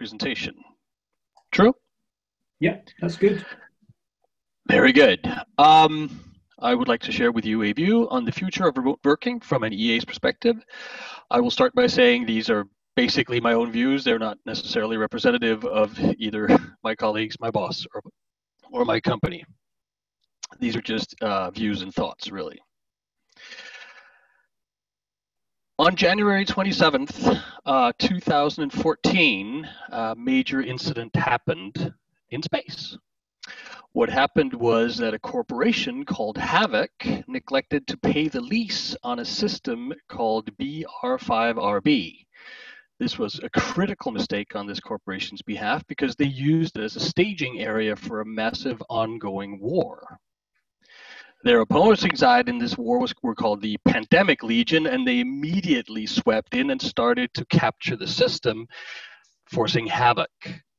presentation. True? Yeah, that's good. Very good. Um, I would like to share with you a view on the future of remote working from an EA's perspective. I will start by saying these are basically my own views. They're not necessarily representative of either my colleagues, my boss, or, or my company. These are just uh, views and thoughts, really. On January 27th, uh, 2014, a major incident happened in space. What happened was that a corporation called Havoc neglected to pay the lease on a system called BR5RB. This was a critical mistake on this corporation's behalf because they used it as a staging area for a massive ongoing war. Their opponents side in this war was, were called the Pandemic Legion, and they immediately swept in and started to capture the system, forcing Havok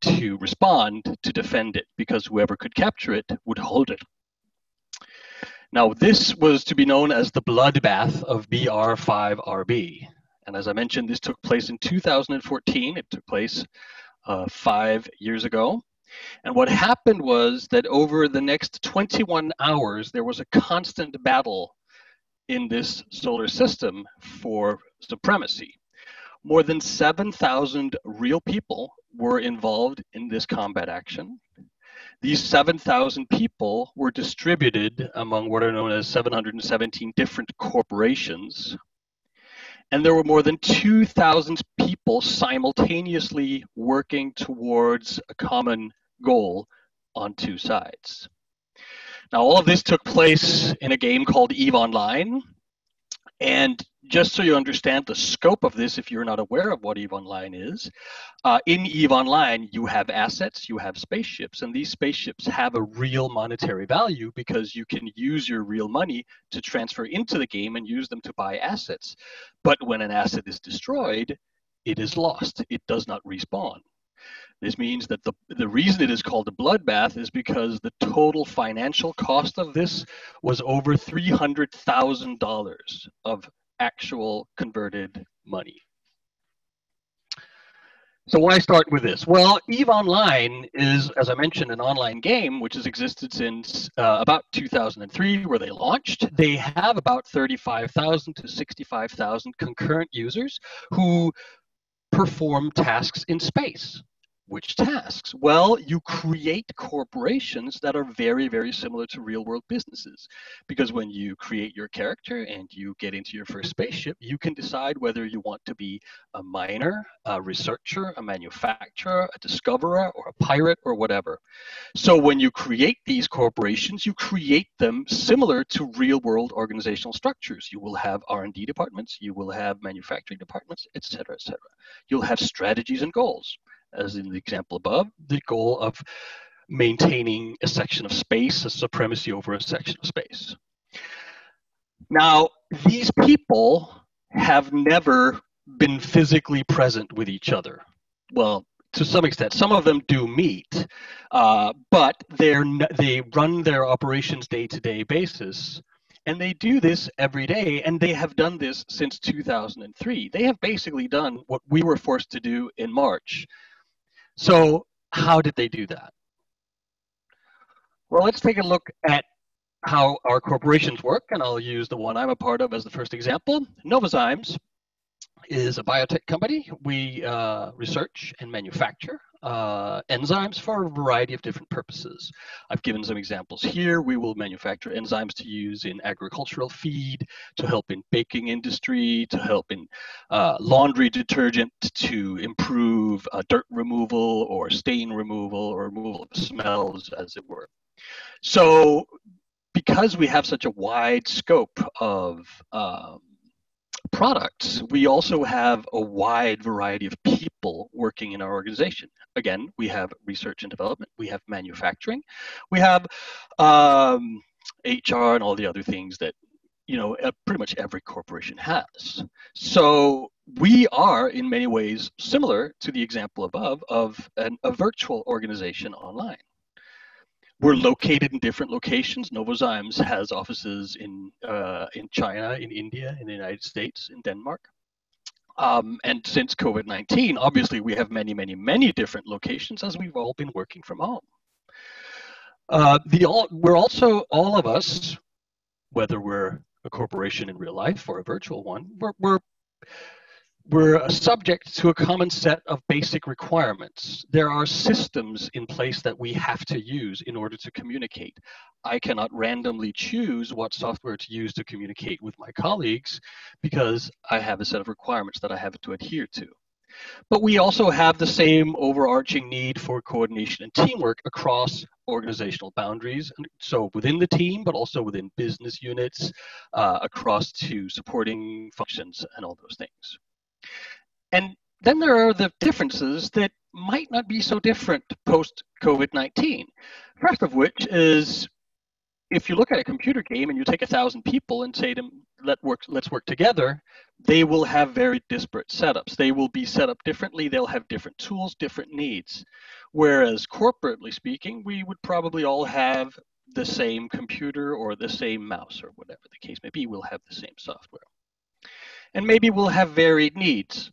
to respond to defend it because whoever could capture it would hold it. Now, this was to be known as the bloodbath of BR5RB. And as I mentioned, this took place in 2014. It took place uh, five years ago. And what happened was that over the next 21 hours, there was a constant battle in this solar system for supremacy. More than 7,000 real people were involved in this combat action. These 7,000 people were distributed among what are known as 717 different corporations. And there were more than 2,000 people simultaneously working towards a common goal on two sides. Now, all of this took place in a game called EVE Online. And just so you understand the scope of this, if you're not aware of what EVE Online is, uh, in EVE Online, you have assets, you have spaceships, and these spaceships have a real monetary value because you can use your real money to transfer into the game and use them to buy assets. But when an asset is destroyed, it is lost, it does not respawn. This means that the, the reason it is called a bloodbath is because the total financial cost of this was over $300,000 of actual converted money. So why start with this? Well, EVE Online is, as I mentioned, an online game which has existed since uh, about 2003, where they launched. They have about 35,000 to 65,000 concurrent users who perform tasks in space. Which tasks? Well, you create corporations that are very, very similar to real world businesses. Because when you create your character and you get into your first spaceship, you can decide whether you want to be a miner, a researcher, a manufacturer, a discoverer, or a pirate, or whatever. So when you create these corporations, you create them similar to real world organizational structures. You will have R&D departments, you will have manufacturing departments, etc., etc. You'll have strategies and goals as in the example above, the goal of maintaining a section of space, a supremacy over a section of space. Now, these people have never been physically present with each other. Well, to some extent, some of them do meet, uh, but they're they run their operations day to day basis, and they do this every day, and they have done this since 2003. They have basically done what we were forced to do in March so how did they do that? Well, let's take a look at how our corporations work, and I'll use the one I'm a part of as the first example. Novozymes is a biotech company. We uh, research and manufacture uh, enzymes for a variety of different purposes. I've given some examples here. We will manufacture enzymes to use in agricultural feed, to help in baking industry, to help in uh, laundry detergent, to improve uh, dirt removal or stain removal or removal of smells, as it were. So because we have such a wide scope of um, products, we also have a wide variety of people working in our organization. Again, we have research and development, we have manufacturing, we have um, HR and all the other things that you know pretty much every corporation has. So we are in many ways similar to the example above of an, a virtual organization online. We're located in different locations. Novozymes has offices in uh, in China, in India, in the United States, in Denmark. Um, and since COVID 19, obviously, we have many, many, many different locations as we've all been working from home. Uh, the all, we're also, all of us, whether we're a corporation in real life or a virtual one, we're, we're we're subject to a common set of basic requirements. There are systems in place that we have to use in order to communicate. I cannot randomly choose what software to use to communicate with my colleagues because I have a set of requirements that I have to adhere to. But we also have the same overarching need for coordination and teamwork across organizational boundaries. And so within the team, but also within business units, uh, across to supporting functions and all those things. And then there are the differences that might not be so different post COVID 19. First of which is if you look at a computer game and you take a thousand people and say to them, Let work, let's work together, they will have very disparate setups. They will be set up differently, they'll have different tools, different needs. Whereas, corporately speaking, we would probably all have the same computer or the same mouse or whatever the case may be, we'll have the same software. And maybe we'll have varied needs.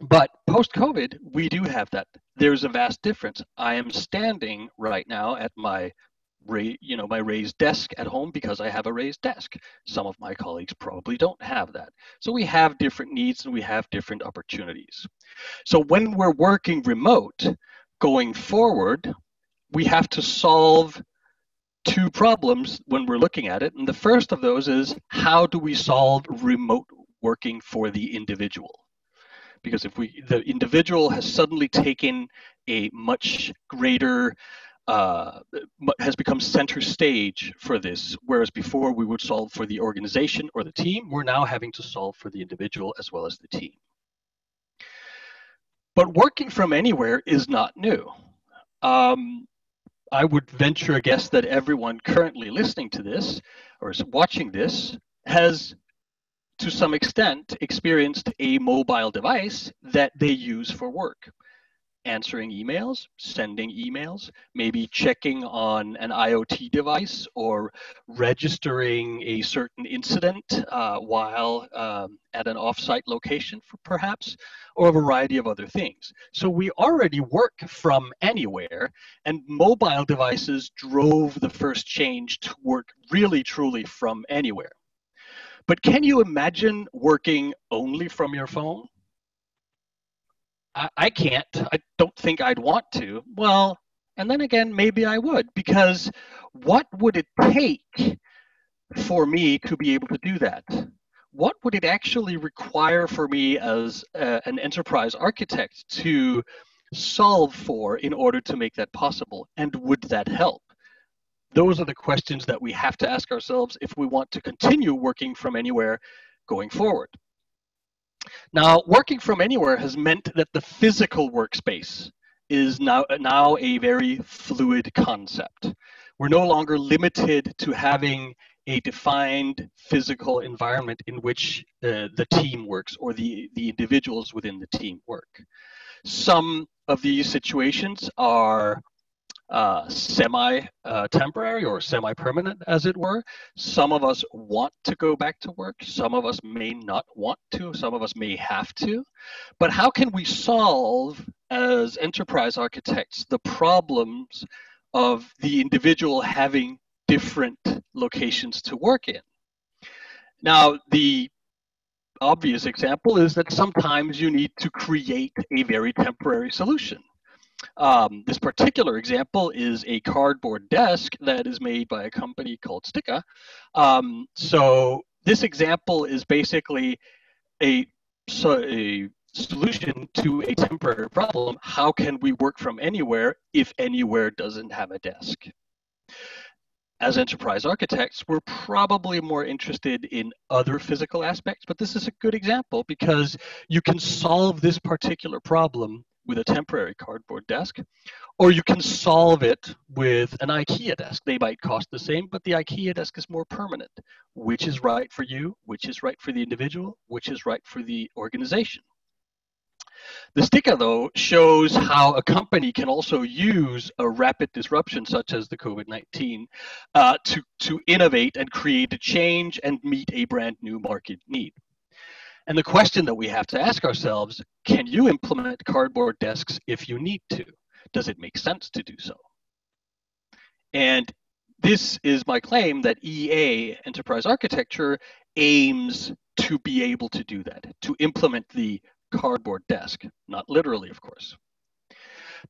But post COVID, we do have that. There's a vast difference. I am standing right now at my you know my raised desk at home because I have a raised desk. Some of my colleagues probably don't have that. So we have different needs and we have different opportunities. So when we're working remote going forward, we have to solve two problems when we're looking at it. And the first of those is how do we solve remote working for the individual? Because if we the individual has suddenly taken a much greater uh, has become center stage for this, whereas before we would solve for the organization or the team, we're now having to solve for the individual as well as the team. But working from anywhere is not new. Um, I would venture a guess that everyone currently listening to this or is watching this has to some extent, experienced a mobile device that they use for work. Answering emails, sending emails, maybe checking on an IoT device or registering a certain incident uh, while um, at an offsite location, for perhaps, or a variety of other things. So we already work from anywhere, and mobile devices drove the first change to work really truly from anywhere. But can you imagine working only from your phone? I, I can't. I don't think I'd want to. Well, and then again, maybe I would, because what would it take for me to be able to do that? What would it actually require for me as uh, an enterprise architect to solve for in order to make that possible? And would that help? Those are the questions that we have to ask ourselves if we want to continue working from anywhere going forward. Now, working from anywhere has meant that the physical workspace is now, now a very fluid concept. We're no longer limited to having a defined physical environment in which uh, the team works or the, the individuals within the team work. Some of these situations are uh, semi-temporary uh, or semi-permanent, as it were. Some of us want to go back to work. Some of us may not want to. Some of us may have to. But how can we solve, as enterprise architects, the problems of the individual having different locations to work in? Now, the obvious example is that sometimes you need to create a very temporary solution. Um, this particular example is a cardboard desk that is made by a company called Stykka. Um, so this example is basically a, so a solution to a temporary problem. How can we work from anywhere if anywhere doesn't have a desk? As enterprise architects, we're probably more interested in other physical aspects, but this is a good example because you can solve this particular problem with a temporary cardboard desk, or you can solve it with an IKEA desk. They might cost the same, but the IKEA desk is more permanent. Which is right for you? Which is right for the individual? Which is right for the organization? The Stykka, though, shows how a company can also use a rapid disruption such as the COVID-19 uh, to, to innovate and create a change and meet a brand new market need. And the question that we have to ask ourselves can you implement cardboard desks if you need to? Does it make sense to do so? And this is my claim that EA, enterprise architecture, aims to be able to do that, to implement the cardboard desk, not literally, of course.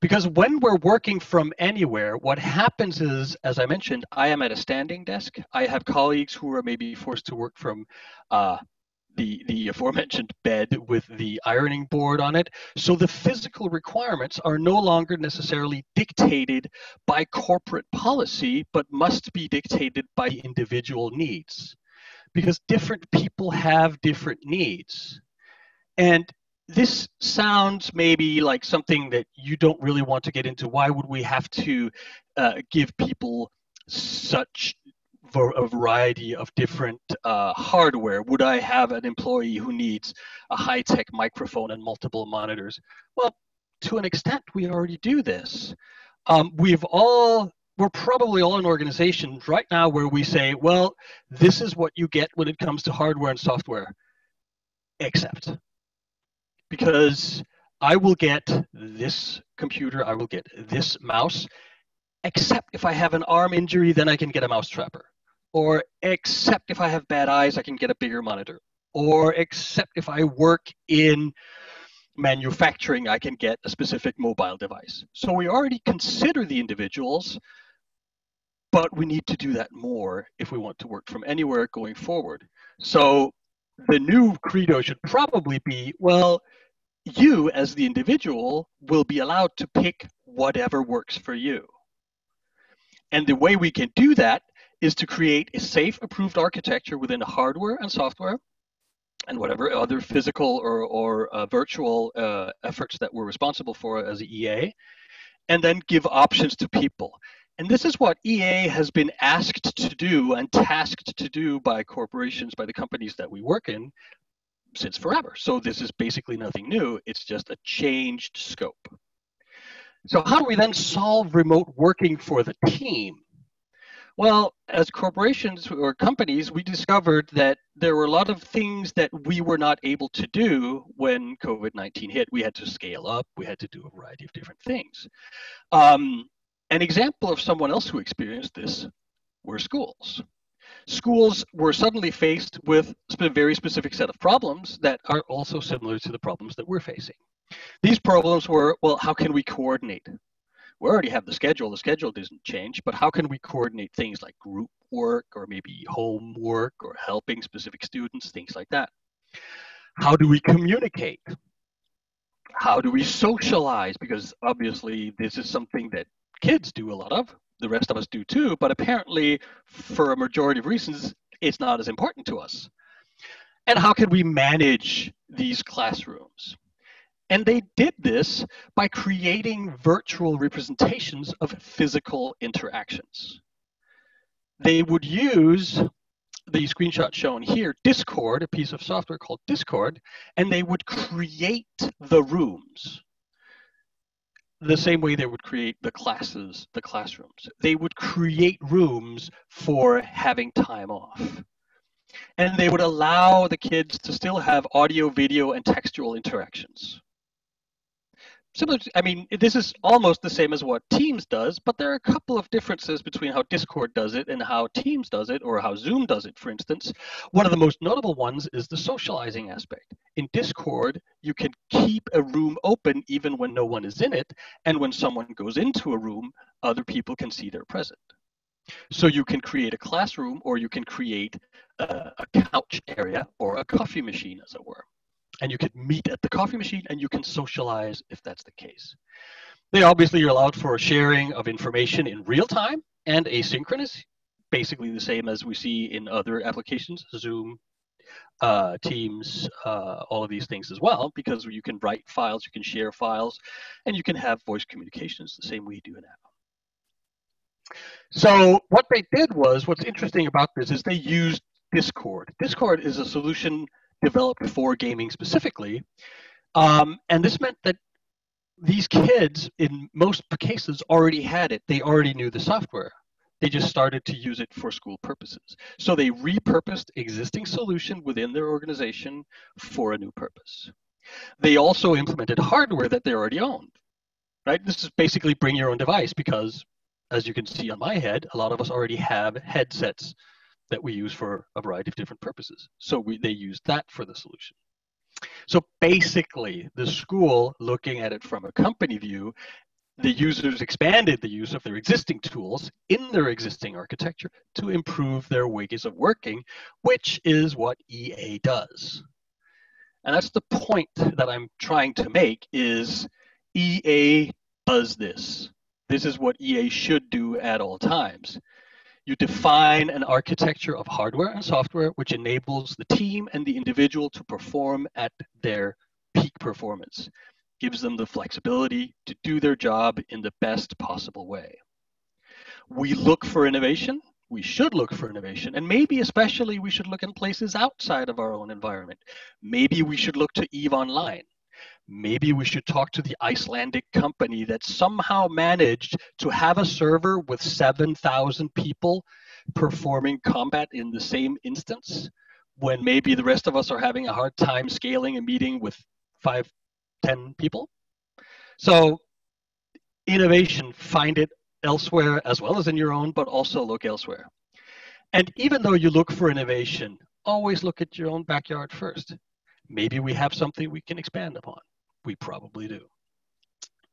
Because when we're working from anywhere, what happens is, as I mentioned, I am at a standing desk. I have colleagues who are maybe forced to work from uh, the, the aforementioned bed with the ironing board on it. So the physical requirements are no longer necessarily dictated by corporate policy, but must be dictated by individual needs. Because different people have different needs. And this sounds maybe like something that you don't really want to get into. Why would we have to uh, give people such a variety of different uh, hardware? Would I have an employee who needs a high tech microphone and multiple monitors? Well, to an extent, we already do this. Um, we've all, we're probably all in organizations right now where we say, well, this is what you get when it comes to hardware and software, except because I will get this computer, I will get this mouse, except if I have an arm injury, then I can get a Mousetrapper. Or except if I have bad eyes, I can get a bigger monitor. Or except if I work in manufacturing, I can get a specific mobile device. So we already consider the individuals, but we need to do that more if we want to work from anywhere going forward. So the new credo should probably be well, you as the individual will be allowed to pick whatever works for you. And the way we can do that is to create a safe approved architecture within hardware and software and whatever other physical or, or uh, virtual uh, efforts that we're responsible for as EA, and then give options to people. And this is what EA has been asked to do and tasked to do by corporations, by the companies that we work in, since forever. So this is basically nothing new. It's just a changed scope. So how do we then solve remote working for the team? Well, as corporations or companies, we discovered that there were a lot of things that we were not able to do when COVID 19 hit. We had to scale up, we had to do a variety of different things. Um, an example of someone else who experienced this were schools schools were suddenly faced with a very specific set of problems that are also similar to the problems that we're facing. These problems were, well, how can we coordinate? We already have the schedule, the schedule doesn't change, but how can we coordinate things like group work or maybe homework or helping specific students, things like that? How do we communicate? How do we socialize? Because obviously this is something that kids do a lot of the rest of us do too, but apparently, for a majority of reasons, it's not as important to us. And how can we manage these classrooms? And they did this by creating virtual representations of physical interactions. They would use the screenshot shown here, Discord, a piece of software called Discord, and they would create the rooms the same way they would create the classes, the classrooms. They would create rooms for having time off. And they would allow the kids to still have audio, video, and textual interactions similar to, I mean, this is almost the same as what Teams does, but there are a couple of differences between how Discord does it and how Teams does it, or how Zoom does it, for instance. One of the most notable ones is the socializing aspect. In Discord, you can keep a room open even when no one is in it, and when someone goes into a room, other people can see they're present. So you can create a classroom, or you can create a, a couch area, or a coffee machine, as it were and you can meet at the coffee machine and you can socialize if that's the case. They obviously are allowed for sharing of information in real time and asynchronous, basically the same as we see in other applications, Zoom, uh, Teams, uh, all of these things as well, because you can write files, you can share files, and you can have voice communications the same way you do now. So what they did was, what's interesting about this is they used Discord. Discord is a solution developed for gaming specifically. Um, and this meant that these kids, in most cases, already had it. They already knew the software. They just started to use it for school purposes. So they repurposed existing solution within their organization for a new purpose. They also implemented hardware that they already owned. Right? This is basically bring your own device because as you can see on my head, a lot of us already have headsets that we use for a variety of different purposes. So we, they used that for the solution. So basically, the school, looking at it from a company view, the users expanded the use of their existing tools in their existing architecture to improve their ways of working, which is what EA does. And that's the point that I'm trying to make is EA does this. This is what EA should do at all times. You define an architecture of hardware and software which enables the team and the individual to perform at their peak performance gives them the flexibility to do their job in the best possible way. We look for innovation. We should look for innovation. And maybe especially we should look in places outside of our own environment. Maybe we should look to EVE Online. Maybe we should talk to the Icelandic company that somehow managed to have a server with 7,000 people performing combat in the same instance when maybe the rest of us are having a hard time scaling a meeting with five 10 people. So innovation, find it elsewhere as well as in your own, but also look elsewhere. And even though you look for innovation, always look at your own backyard first. Maybe we have something we can expand upon. We probably do.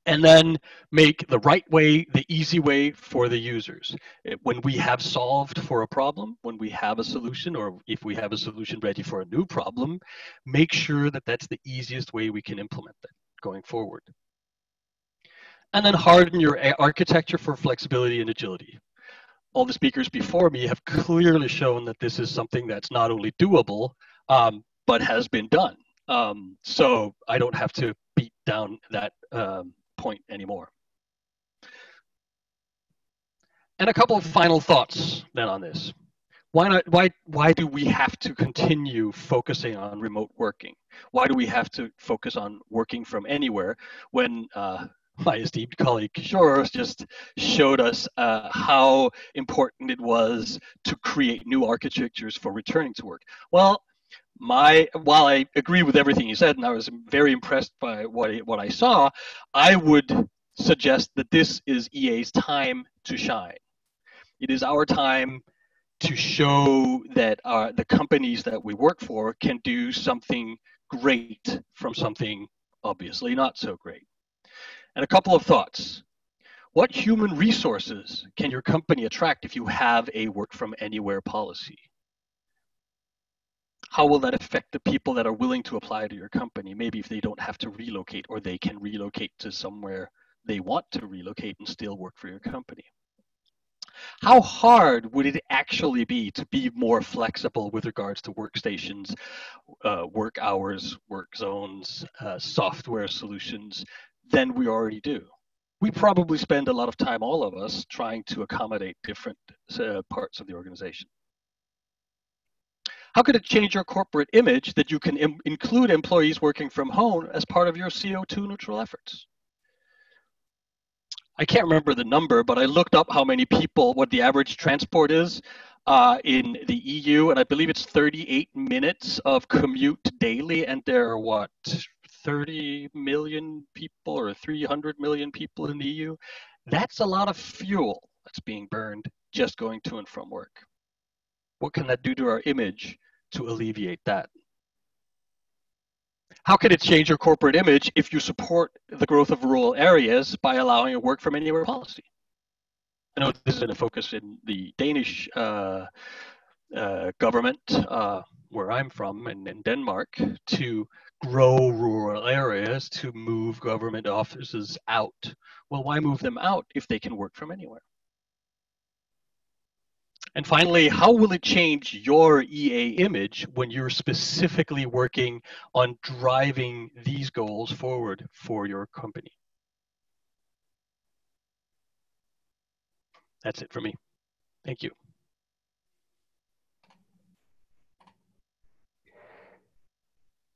And then make the right way, the easy way for the users. When we have solved for a problem, when we have a solution, or if we have a solution ready for a new problem, make sure that that's the easiest way we can implement that going forward. And then harden your architecture for flexibility and agility. All the speakers before me have clearly shown that this is something that's not only doable, um, but has been done. Um, so I don't have to beat down that um, point anymore. And a couple of final thoughts then on this. Why, not, why, why do we have to continue focusing on remote working? Why do we have to focus on working from anywhere when uh, my esteemed colleague Kishore just showed us uh, how important it was to create new architectures for returning to work? Well, my while I agree with everything he said, and I was very impressed by what I, what I saw, I would suggest that this is EA's time to shine. It is our time to show that our, the companies that we work for can do something great from something obviously not so great. And a couple of thoughts. What human resources can your company attract if you have a work from anywhere policy? How will that affect the people that are willing to apply to your company? Maybe if they don't have to relocate or they can relocate to somewhere they want to relocate and still work for your company. How hard would it actually be to be more flexible with regards to workstations, uh, work hours, work zones, uh, software solutions than we already do? We probably spend a lot of time, all of us, trying to accommodate different uh, parts of the organization. How could it change your corporate image that you can Im include employees working from home as part of your CO2 neutral efforts? I can't remember the number, but I looked up how many people, what the average transport is uh, in the EU, and I believe it's 38 minutes of commute daily, and there are what, 30 million people or 300 million people in the EU? That's a lot of fuel that's being burned just going to and from work. What can that do to our image to alleviate that. How can it change your corporate image if you support the growth of rural areas by allowing a work from anywhere policy? I know this is a focus in the Danish uh, uh, government, uh, where I'm from, and in Denmark, to grow rural areas to move government offices out. Well, why move them out if they can work from anywhere? And finally, how will it change your EA image when you're specifically working on driving these goals forward for your company? That's it for me. Thank you.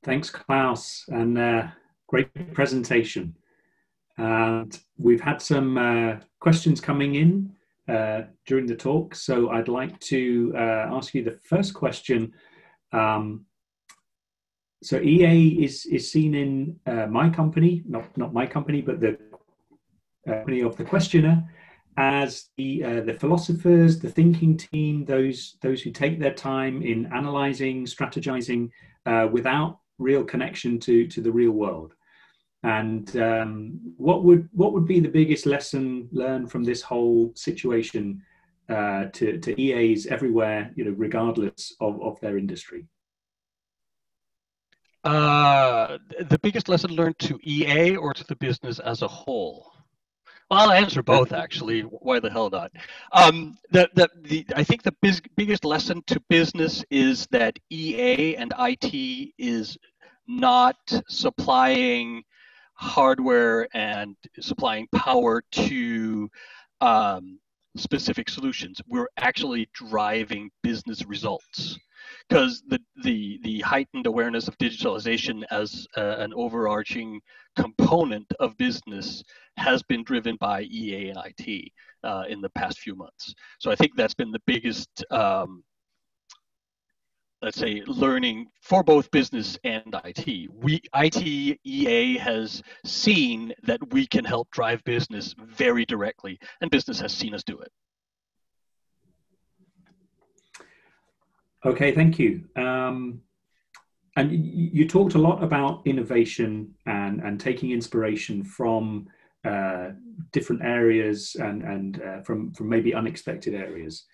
Thanks, Claus, and uh, great presentation. And we've had some uh, questions coming in uh, during the talk. So I'd like to uh, ask you the first question. Um, so EA is is seen in uh, my company, not not my company, but the uh, company of the questioner, as the uh, the philosophers, the thinking team, those those who take their time in analyzing, strategizing, uh, without real connection to to the real world. And um, what would what would be the biggest lesson learned from this whole situation uh, to to EAs everywhere, you know, regardless of of their industry? Uh, the biggest lesson learned to EA or to the business as a whole? Well, I'll answer both actually. Why the hell not? Um, the, the, the, I think the biz, biggest lesson to business is that EA and IT is not supplying hardware and supplying power to um, specific solutions. We're actually driving business results because the, the, the heightened awareness of digitalization as uh, an overarching component of business has been driven by EA and IT uh, in the past few months. So I think that's been the biggest um, let's say learning for both business and IT. We IT EA has seen that we can help drive business very directly, and business has seen us do it. Okay, thank you. Um, and you talked a lot about innovation and, and taking inspiration from uh, different areas and, and uh, from, from maybe unexpected areas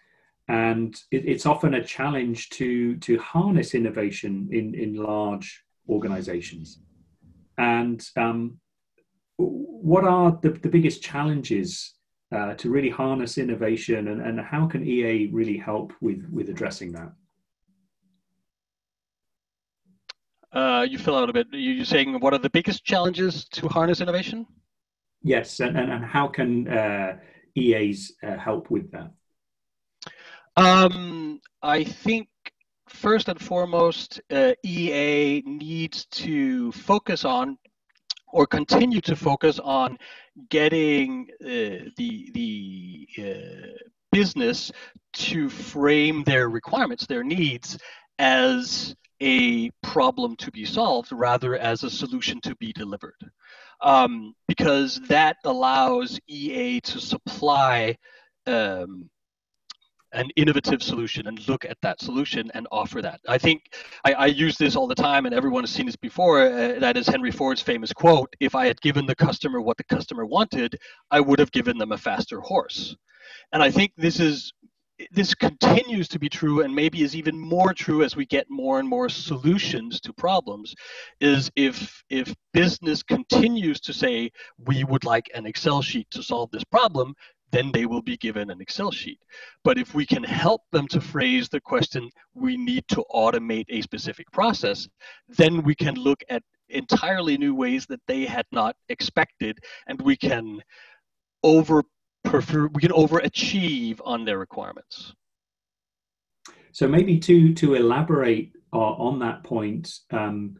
and it, it's often a challenge to to harness innovation in in large organizations. And um, what are the, the biggest challenges uh, to really harness innovation and, and how can ea really help with with addressing that? Uh, you fill out a bit. You're saying what are the biggest challenges to harness innovation? Yes and, and, and how can uh, eas uh, help with that um, I think first and foremost, uh, EA needs to focus on or continue to focus on getting uh, the the uh, business to frame their requirements, their needs as a problem to be solved rather as a solution to be delivered. Um, because that allows EA to supply um, an innovative solution and look at that solution and offer that. I think I, I use this all the time, and everyone has seen this before. Uh, that is Henry Ford's famous quote If I had given the customer what the customer wanted, I would have given them a faster horse. And I think this is this continues to be true and maybe is even more true as we get more and more solutions to problems is if if business continues to say we would like an excel sheet to solve this problem then they will be given an Excel sheet. But if we can help them to phrase the question, we need to automate a specific process, then we can look at entirely new ways that they had not expected, and we can over we can overachieve on their requirements. So maybe to to elaborate uh, on that point, um,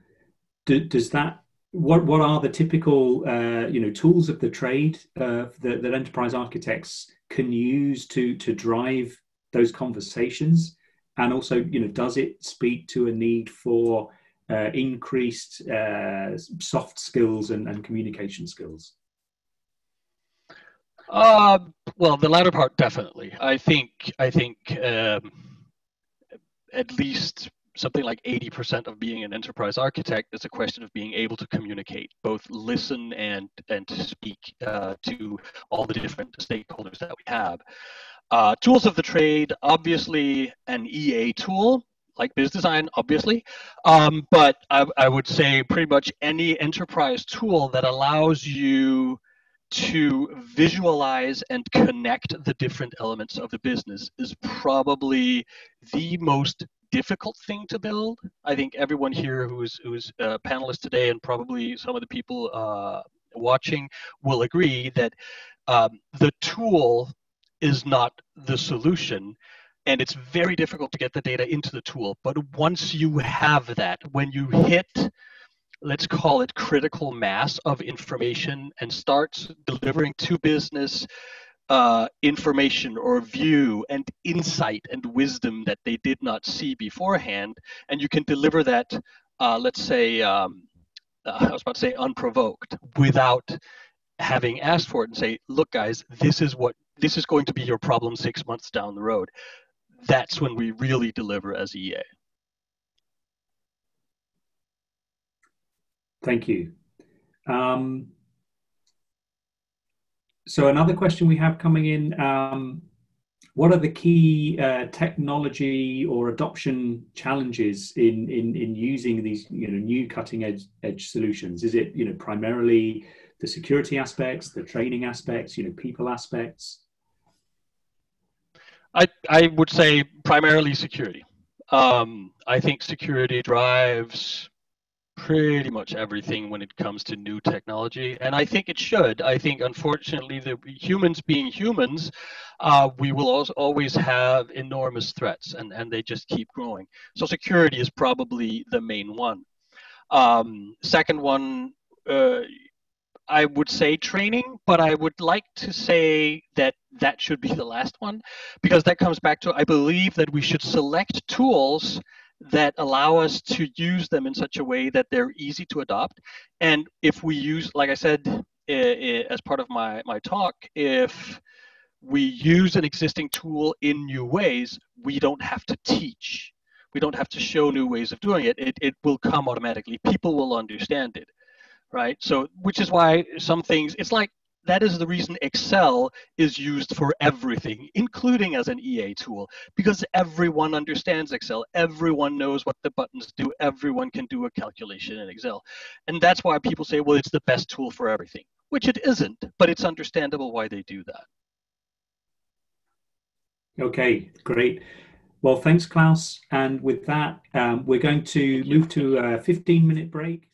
do, does that what what are the typical uh, you know tools of the trade uh, that, that enterprise architects can use to to drive those conversations? And also you know does it speak to a need for uh, increased uh, soft skills and, and communication skills? Uh, well the latter part definitely. I think i think um, at least something like 80% of being an enterprise architect is a question of being able to communicate, both listen and and speak uh, to all the different stakeholders that we have. Uh, tools of the trade, obviously, an EA tool like BiZZdesign, obviously, um, but I, I would say pretty much any enterprise tool that allows you to visualize and connect the different elements of the business is probably the most difficult thing to build. I think everyone here who's who's a panelist today, and probably some of the people uh, watching, will agree that um, the tool is not the solution. And it's very difficult to get the data into the tool. But once you have that, when you hit, let's call it critical mass of information and starts delivering to business uh, information or view and insight and wisdom that they did not see beforehand, and you can deliver that, uh, let's say, um, uh, I was about to say unprovoked, without having asked for it, and say, look, guys, this is what this is going to be your problem six months down the road. That's when we really deliver as EA. Thank you. Um, so another question we have coming in, um, what are the key uh, technology or adoption challenges in, in, in using these you know, new cutting edge, edge solutions? Is it you know, primarily the security aspects, the training aspects, you know, people aspects? I, I would say primarily security. Um, I think security drives pretty much everything when it comes to new technology and i think it should. I think unfortunately the humans being humans uh, we will always have enormous threats and, and they just keep growing. So security is probably the main one. Um, second one uh, i would say training but i would like to say that that should be the last one because that comes back to i believe that we should select tools that allow us to use them in such a way that they're easy to adopt. And if we use, like I said as part of my, my talk, if we use an existing tool in new ways, we don't have to teach. We don't have to show new ways of doing it. It, it will come automatically. People will understand it, right? So, which is why some things, it's like that is the reason Excel is used for everything, including as an EA tool, because everyone understands Excel. Everyone knows what the buttons do. Everyone can do a calculation in Excel. And that's why people say, well, it's the best tool for everything, which it isn't, but it's understandable why they do that. Okay, great. Well, thanks, Claus. And with that, um, we're going to move to a 15 minute break.